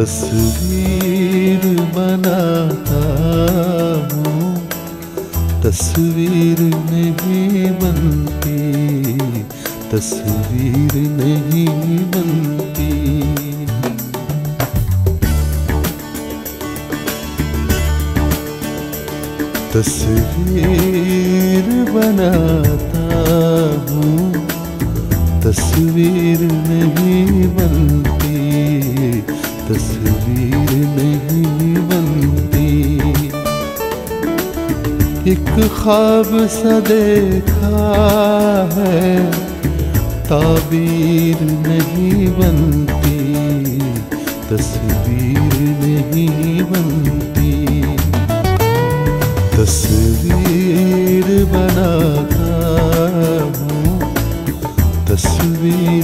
तस्वीर बनाता हूँ। तस्वीर नहीं बनती तस्वीर नहीं बनती। तस्वीर बनाता ख्वाब सा देखा है ताबीर नहीं बनती तस्वीर नहीं बनती। तस्वीर बनाता हूँ तस्वीर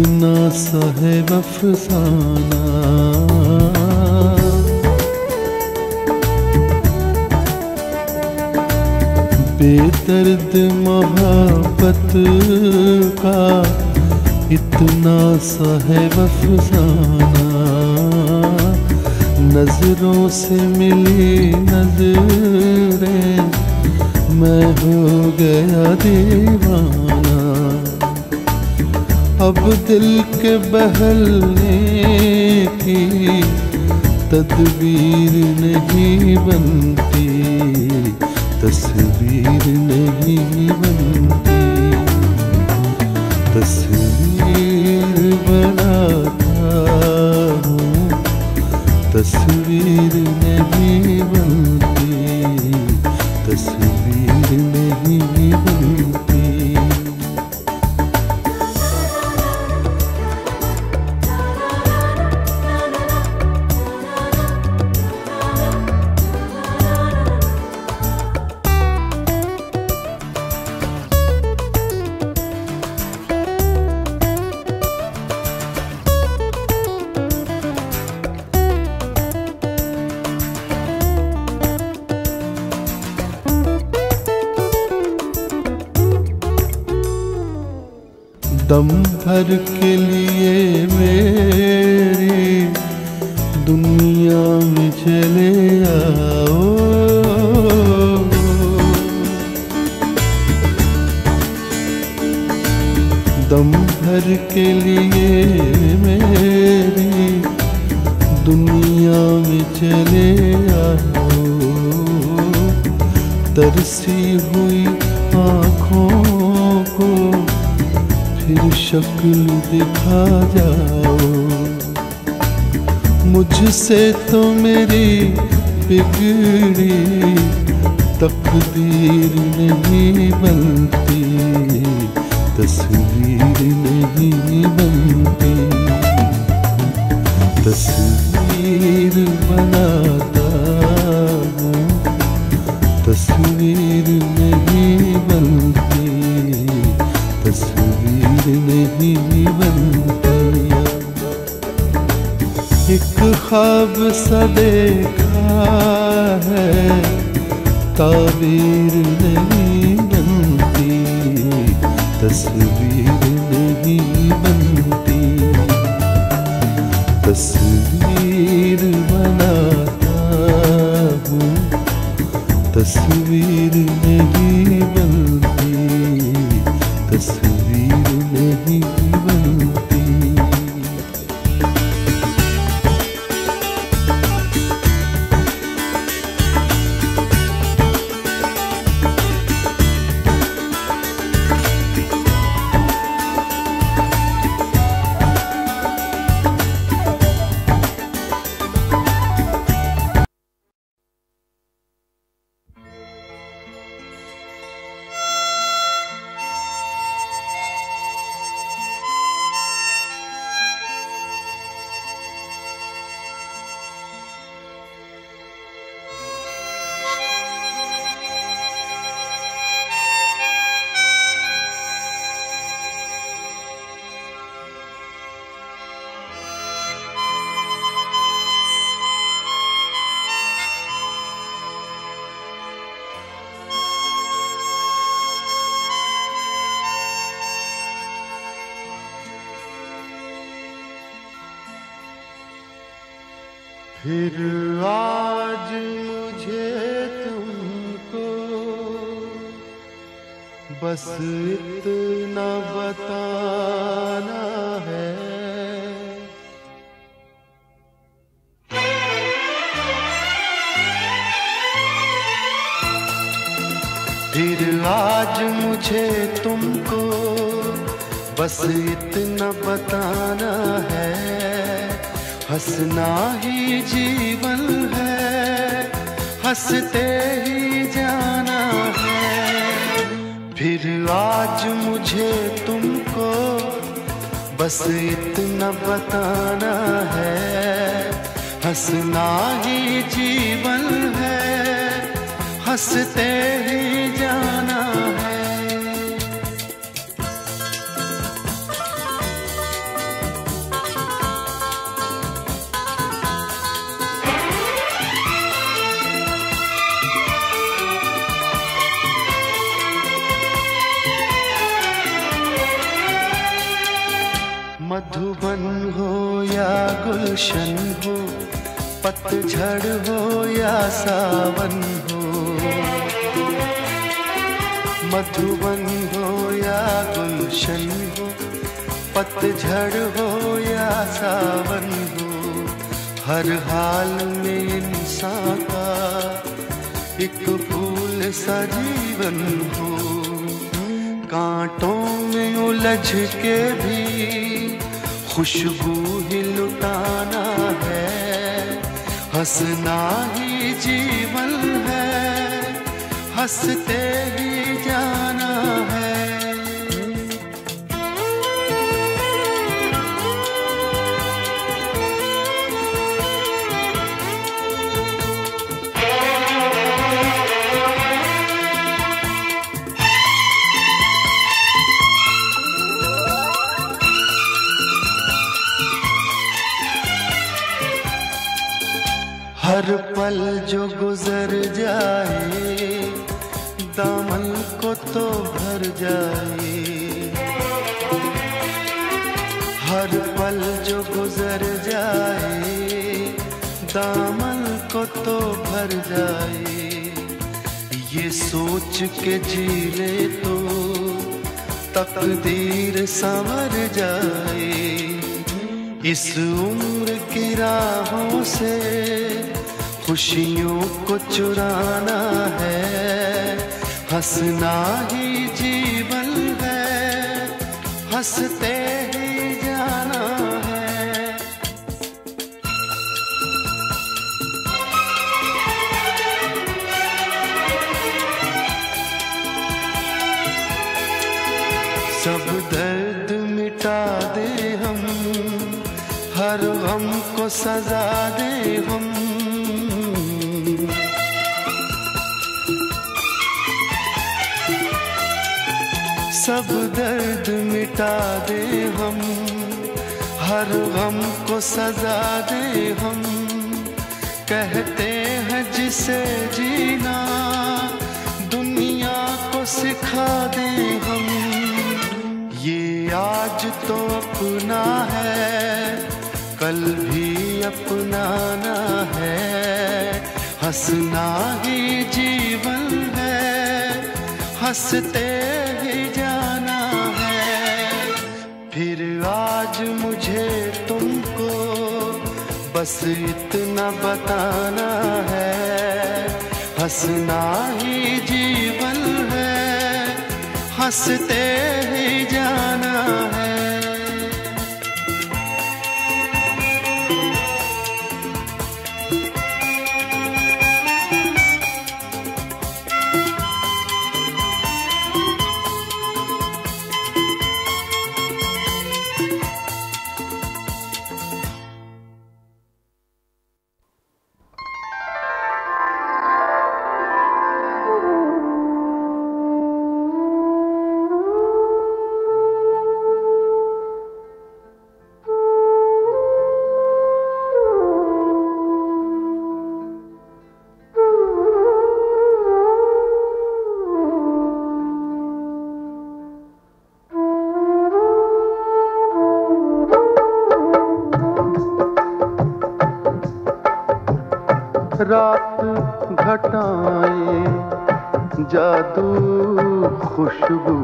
इतना साहेब अफसाना। बेदर्द मोहब्बत का इतना साहेब अफसाना। नज़रों से मिली नज़रें, मैं हो गया दीवाना। अब दिल के बहलने की तदबीर नहीं बनती, तस्वीर नहीं बनती। तस्वीर बनाता हूँ, तस्वीर नहीं बनती, तस्वीर तरसी हुई आँखों को फिर शक्ल दिखा जाओ। मुझसे तो मेरी बिगड़ी तकदीर नहीं बनती, तस्वीर नहीं बनती। सा देखा है ताबीर नहीं बनती तस्वीर फिर आज मुझे तुमको बस इतना बताना है। फिर आज मुझे तुमको बस इतना बताना है। हंसना ही जीवन है, हँसते ही जाना है। फिर आज मुझे तुमको बस इतना बताना है, हंसना ही जीवन है, हँसते ही मधुबन हो या गुलशन हो, पतझड़ हो या सावन हो, मधुबन हो या गुलशन हो, पतझड़ हो या सावन हो, हर हाल में इंसान का एक फूल सा जीवन हो, कांटों में उलझ के भी खुशबू ही लुटाना है। हंसना ही जीवन है। हँसते ही सोच के जी ले तो तकदीर संवर जाए। इस उम्र की राहों से खुशियों को चुराना है। हंसना ही जीवन है। हँसते सजा दे हम। सब दर्द मिटा दे हम। हर गम को सजा दे हम। कहते हैं जिसे जीना, दुनिया को सिखा दे हम। ये आज तो अपना है। कल भी अपनाना है। हंसना ही जीवन है। हँसते ही जाना है। फिर आज मुझे तुमको बस इतना बताना है। हंसना ही जीवन है। हँसते ही जाना है। रात घटाए जादू खुशबू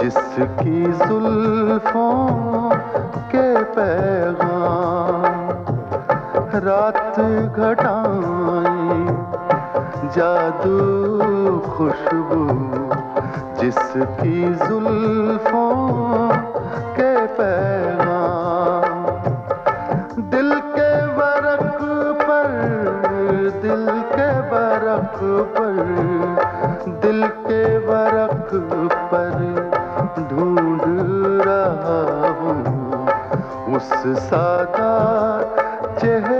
जिसकी जुल्फों के पैगाम। रात घटाए जादू खुशबू जिसकी जुल्फों पर दिल के बरक पर ढूंढ रहा हूँ। उस सादा चेहरे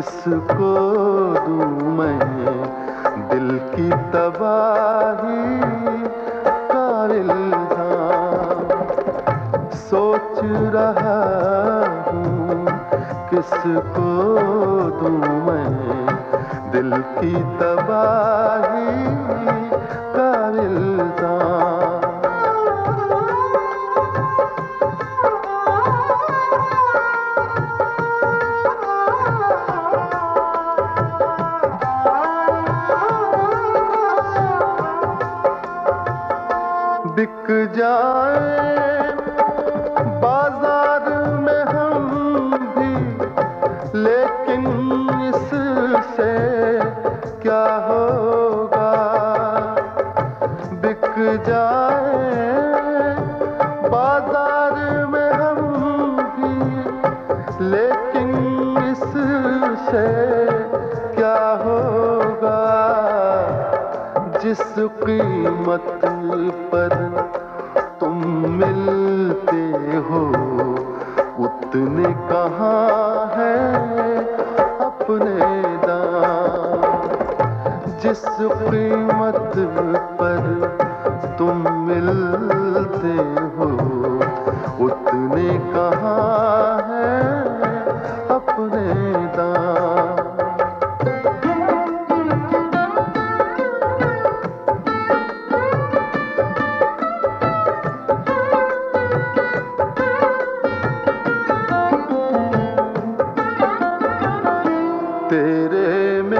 किसको दूँ मैं दिल की तबाही का इल्ज़ाम सोच रहा हूँ, किसको दूँ मैं दिल की तबाही का इल्ज़ाम कीमत पर तेरे मेरे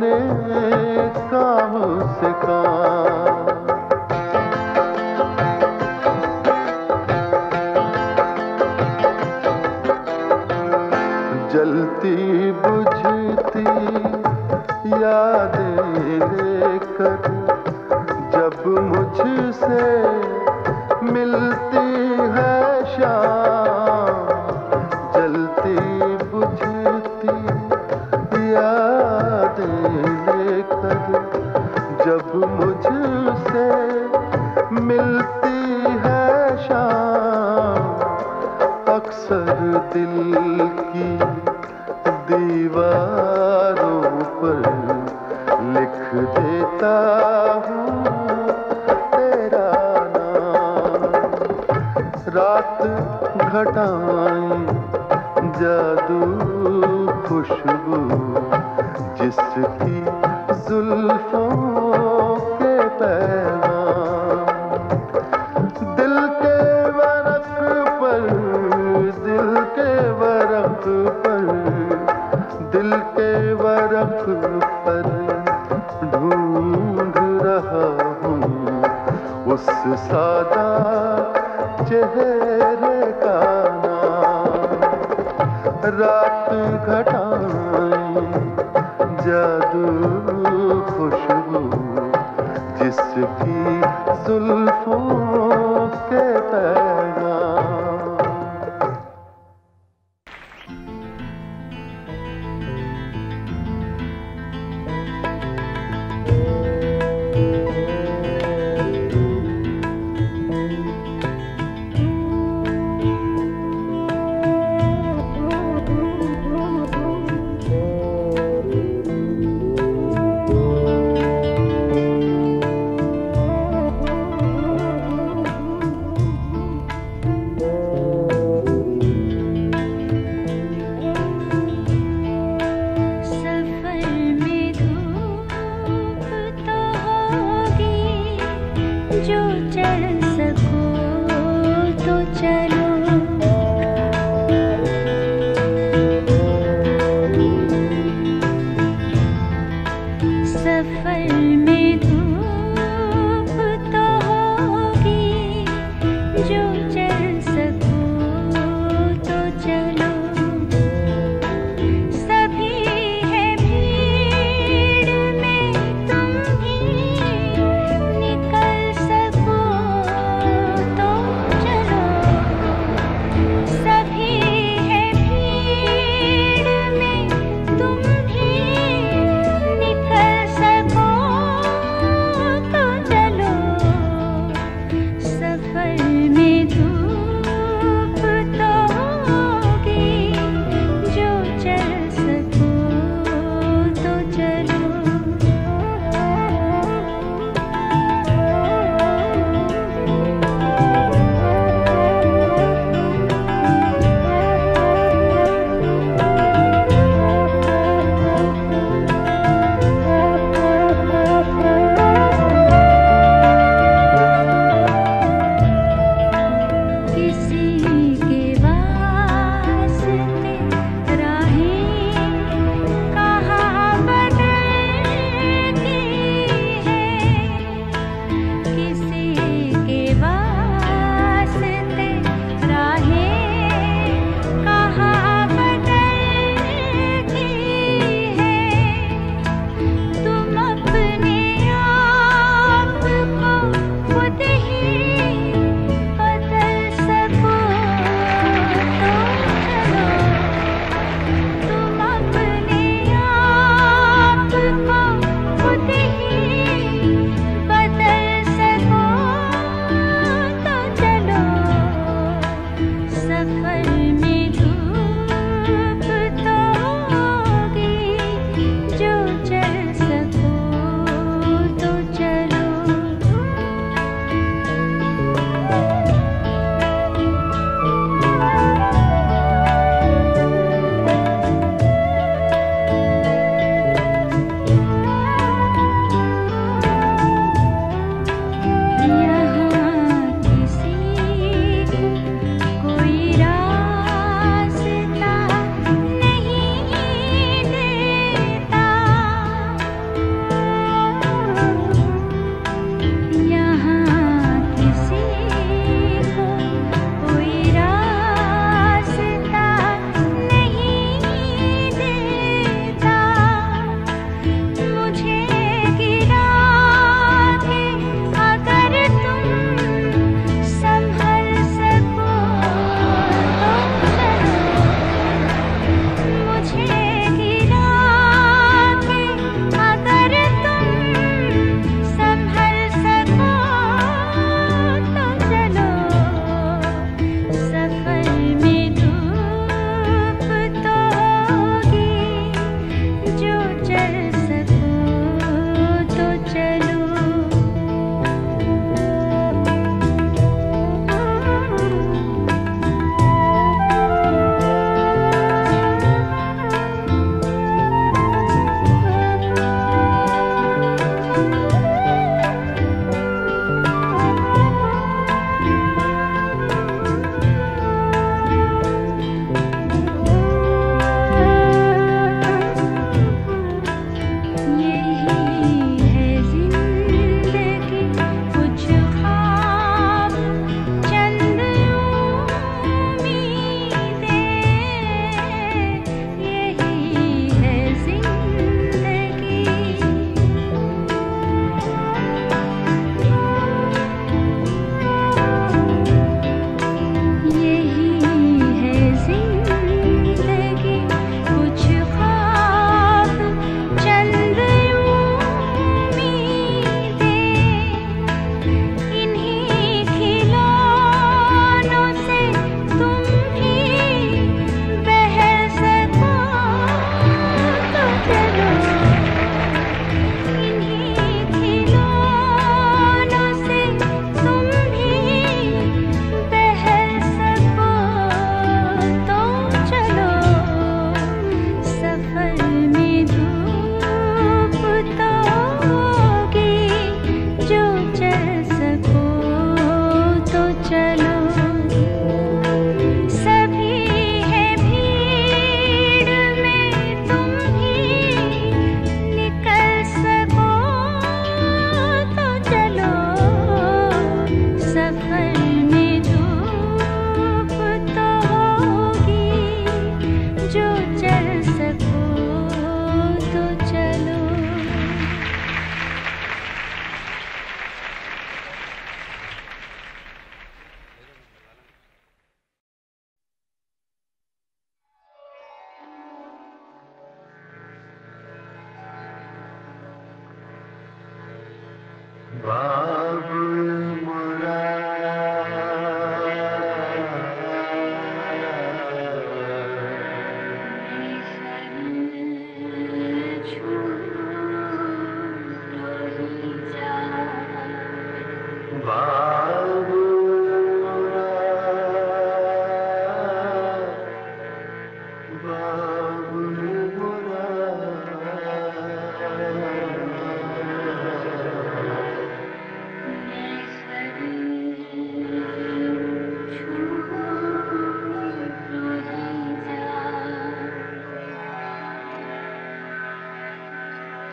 बने का मुझसे का जलती बुझ पर दिल की दीवारों पर लिख देता हूँ तेरा नाम। रात घटाएँ जादू खुशबू जिसकी सखी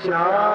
Krishna